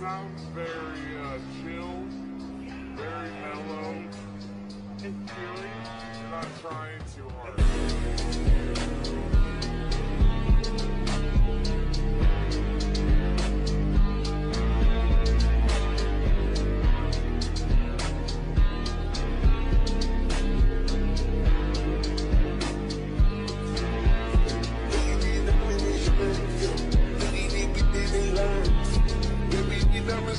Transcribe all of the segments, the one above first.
sounds very uh, chill, very mellow, and feeling. You're not trying too hard.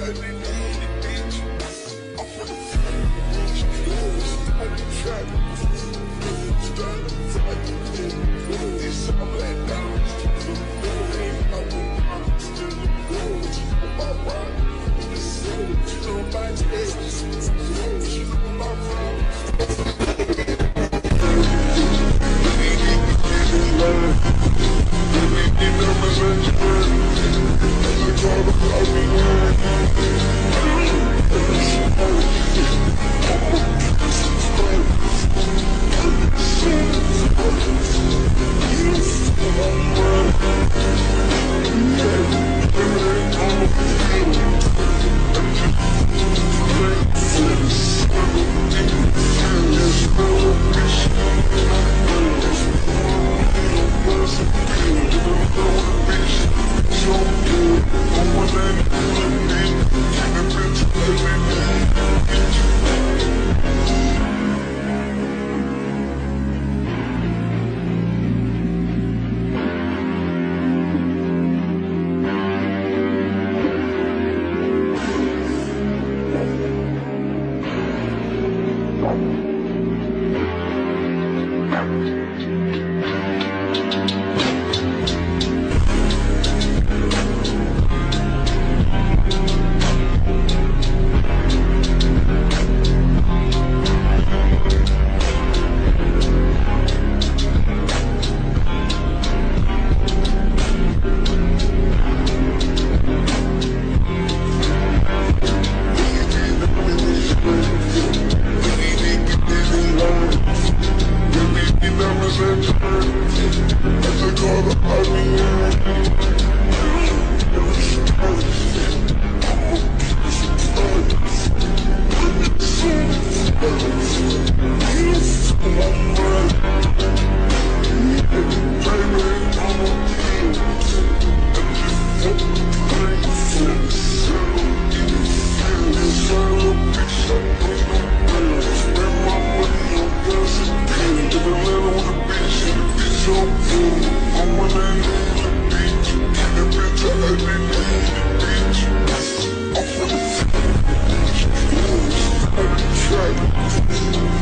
I'm life. I'm from the track.